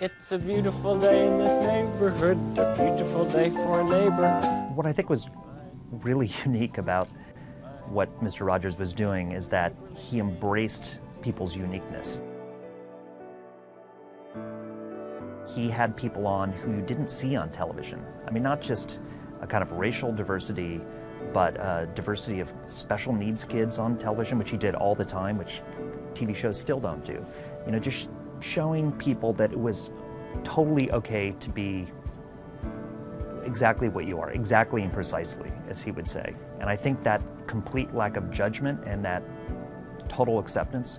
It's a beautiful day in this neighborhood, a beautiful day for a neighbor. What I think was really unique about what Mr. Rogers was doing is that he embraced people's uniqueness. He had people on who you didn't see on television. I mean, not just a kind of racial diversity, but a diversity of special needs kids on television, which he did all the time, which TV shows still don't do. You know, just showing people that it was totally okay to be exactly what you are, exactly and precisely, as he would say. And I think that complete lack of judgment and that total acceptance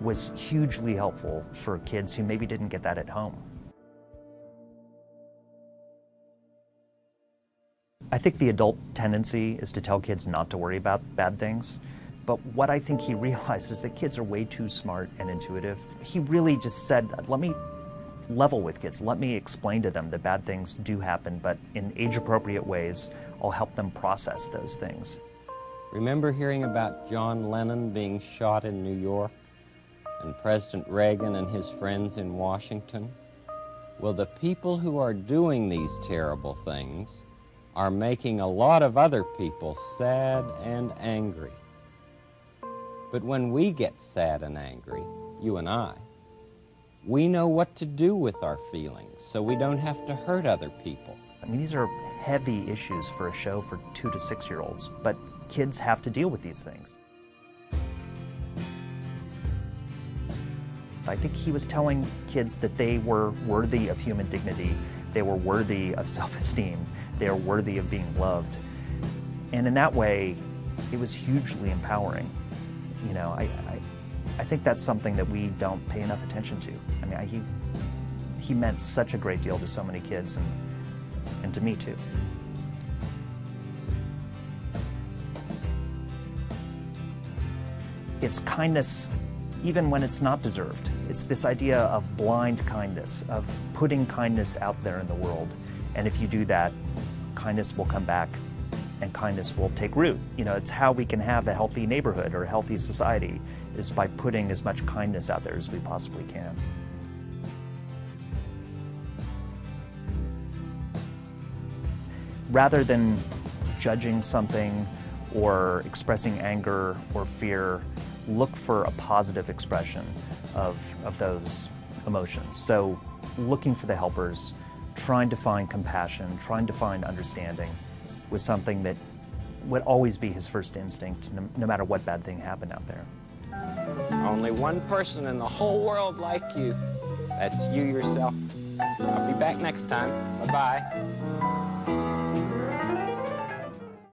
was hugely helpful for kids who maybe didn't get that at home. I think the adult tendency is to tell kids not to worry about bad things. But what I think he realized is that kids are way too smart and intuitive. He really just said, let me level with kids. Let me explain to them that bad things do happen, but in age appropriate ways, I'll help them process those things. Remember hearing about John Lennon being shot in New York and President Reagan and his friends in Washington? Well, the people who are doing these terrible things are making a lot of other people sad and angry. But when we get sad and angry, you and I, we know what to do with our feelings so we don't have to hurt other people. I mean, these are heavy issues for a show for two to six year olds, but kids have to deal with these things. I think he was telling kids that they were worthy of human dignity, they were worthy of self esteem, they are worthy of being loved. And in that way, it was hugely empowering. You know, I, I, I think that's something that we don't pay enough attention to. I mean, I, he, he meant such a great deal to so many kids and, and to me too. It's kindness even when it's not deserved. It's this idea of blind kindness, of putting kindness out there in the world. And if you do that, kindness will come back and kindness will take root. You know, it's how we can have a healthy neighborhood or a healthy society is by putting as much kindness out there as we possibly can. Rather than judging something or expressing anger or fear, look for a positive expression of, of those emotions. So, looking for the helpers, trying to find compassion, trying to find understanding was something that would always be his first instinct, no, no matter what bad thing happened out there. Only one person in the whole world like you. That's you yourself. I'll be back next time. Bye bye.